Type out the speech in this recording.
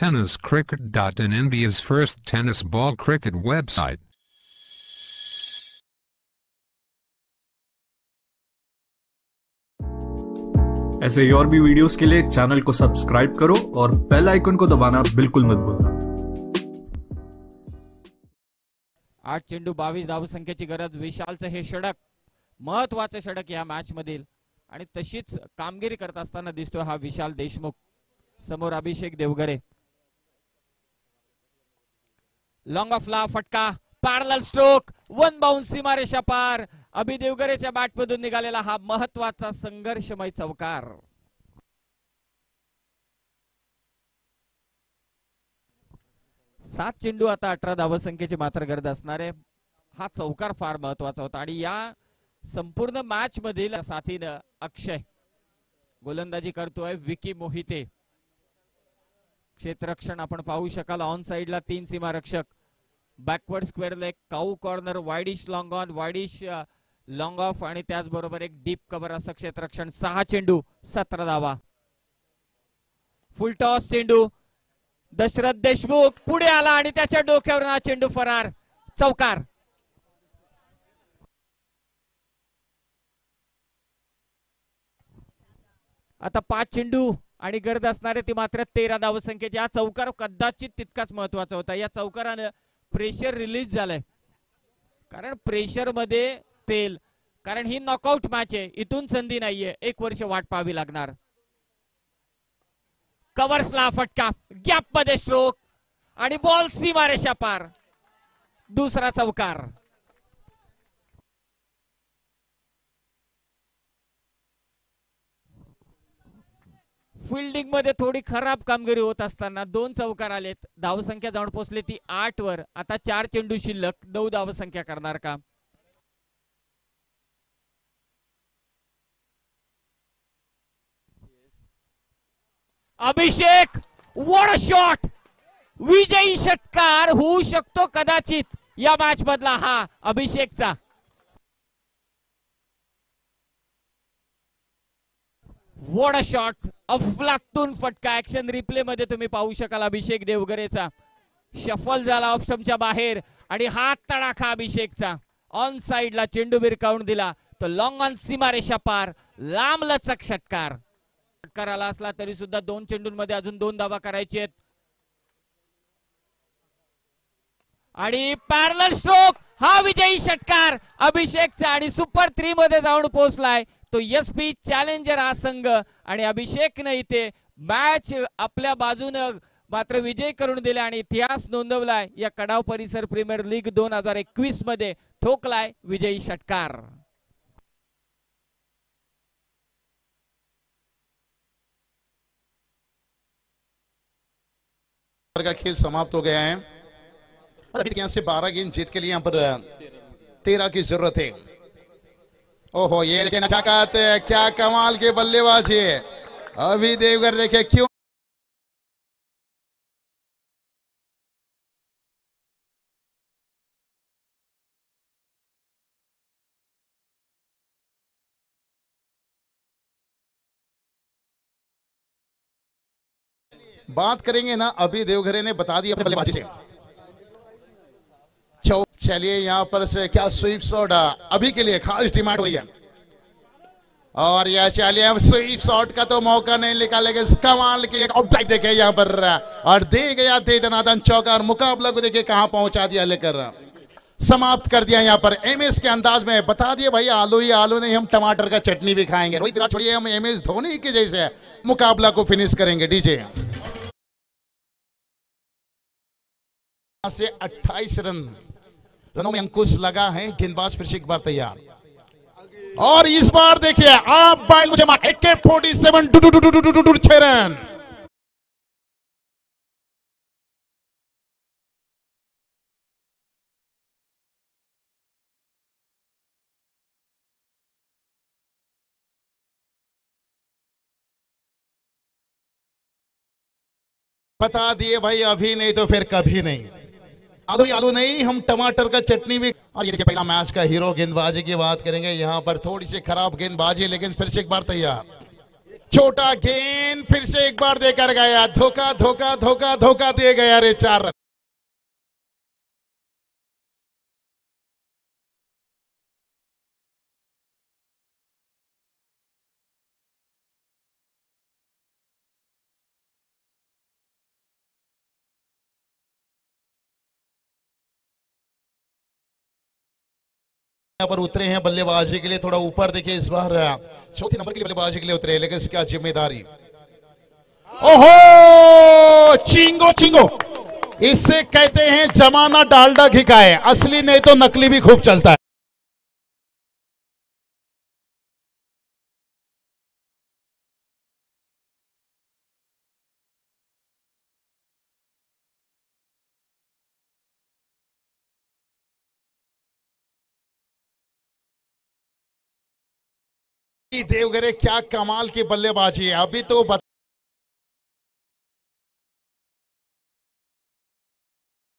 tenniscricket.in India's first tennis ball cricket website. ऐसे ही और भी वीडियोस के लिए चैनल को सब्सक्राइब करो और बेल आइकन को दबाना बिल्कुल मत भूलना। आठ चेंडू बावीस धावसंख्येची गरज विशालचं हे षडक महत्वाचं षडक या मॅच मधील आणि तशीच कामगिरी करत असताना दिसतोय हा विशाल देशमुख. समोर अभिषेक देवगरे. लॉंग ऑफला फटका. पॅरल स्ट्रोक वन बाउन सीमारेषा पार. अभि देवगरेच्या बॅटमधून निघालेला हा महत्त्वाचा संघर्षमय चौकार. सात चेंडू आता अठरा धावसंख्येची मात्र गरज असणारे. हा चौकार फार महत्त्वाचा होता. आणि या संपूर्ण मॅच मधील साथीनं अक्षय. गोलंदाजी करतोय विकी मोहिते. क्षेत्ररक्षण आपण पाहू शकाल. ऑन साइडला तीन सीमारक्षक. Backward square leg cow corner wideish long on wideish long off आणि त्याचबरोबर एक डीप कव्हर असं क्षेत्ररक्षण. सहा चेंडू सतरा धावा. फुल टॉस चेंडू. दशरथ देशमुख पुढे आला आणि त्याच्या डोक्यावर हा चेंडू फरार. चौकार. आता पाच चेंडू आणि गरज असणारे ती मात्र तेरा धावसंख्येची. हा चौकार कदाचित तितकाच महत्त्वाचा होता. या चौकारानं प्रेशर रिलीज झालंय. कारण प्रेशरमध्ये तेल कारण ही नॉकआउट मॅच आहे इथून संधी नाहीये. एक वर्ष वाट पाहावी लागणार. कवर्सला फटका गॅपमध्ये स्ट्रोक आणि बॉल सीमारेषा पार. दुसरा चौकार. फिल्डिंगमध्ये थोडी खराब कामगिरी होत असताना दोन चौकार आलेत. धावसंख्या जाऊन पोहोचली ती आठ वर. आता चार चेंडू शिल्लक. नऊ धावसंख्या करणार का? अभिषेक वड शॉट विजयी षटकार होऊ शकतो कदाचित. या मॅच मधला हा अभिषेकचा. वड शॉट अफलातून फटका. ऍक्शन रिप्ले मध्ये तुम्ही पाहू शकाल अभिषेक देवगरेचा. शफल झाला ऑप्शनच्या बाहेर आणि हात तडाखा अभिषेकचा. ऑन साइडला चेंडू बिरकावून दिला. तो लॉंग ऑन सीमारेषा पार. लांब लचक षटकार. षटकार आला असला तरी सुद्धा दोन चेंडूंमध्ये अजून दोन धावा करायचे आहेत. आणि पॅरल स्ट्रोक हा विजयी षटकार. अभिषेकचा आणि सुपर थ्री मध्ये जाऊन पोहोचलाय. तो एस पी चॅलेंजर हा संघ आणि अभिषेकनं इथे मॅच आपल्या बाजूनं मात्र विजय आणि इतिहास नोंदवलाय. या कडाव परिसर प्रीमियर लीग दोन हज़ार एकवीस मध्ये ठोकलाय विजयी षटकार. का खेल समाप्त हो गया है। और अभी यहाँ से बारह गेंद जीत के लिए यहाँ पर तेरह की ज़रूरत है। ओहो, ये लेकिन अचाकत क्या कमाल के बल्लेबाज है। अभी देवगर देखे क्यों? बात करेंगे ना, अभी देवघरे ने बता दिया अपने बल्लेबाजी से। चलिए यहाँ पर से क्या स्वीप शॉट अभी के लिए खास डिमांड हुई है। और यह चलिए अब स्वीप शॉट का तो मौका नहीं निकालेगा। कमाल की एक आउट देखे यहाँ पर। और दे गया दनादन चौका और मुकाबला को देखिए कहाँ पहुँचा दिया लेकर। समाप्त कर दिया यहाँ पर एमएस के अंदाज में। बता दिए भाई, आलू ही आलू नहीं, हम टमाटर का चटनी भी खाएँगे। रोहित विराट छोड़िए, हम एमएस धोनी के जैसे मुकाबला को फिनिश करेंगे। डीजे से 28 रन। रनों में अंकुश लगा है, गेंदबाज फिर से एक बार तैयार। और इस बार देखिए, आप बाइल मुझे मार एक फोर्टी सेवन छह रन। बता दिए भाई, अभी नहीं तो फिर कभी नहीं। आलू आदो नहीं, हम टमाटर का चटनी भी और ये पहला मैच का हीरो गेंदबाजी की बात करेंगे। यहाँ पर थोड़ी सी खराब गेंदबाजी, लेकिन फिर से एक बार तैयार। छोटा गेंद फिर से एक बार देकर गया। धोखा धोखा धोखा धोखा दे गया रे चार रन। यहाँ पर उतरे हैं बल्लेबाजी के लिए, थोड़ा ऊपर देखिए इस बार चौथे नंबर के लिए बल्लेबाजी के लिए उतरे लेकिन इसका ज़िम्मेदारी। ओहो! चिंगो चिंगो! इससे कहते हैं जमाना डालडा घिका है असली नहीं तो नकली भी खूब चलता है। देवगरे क्या कमाल की बल्लेबाजी है। अभी तो बता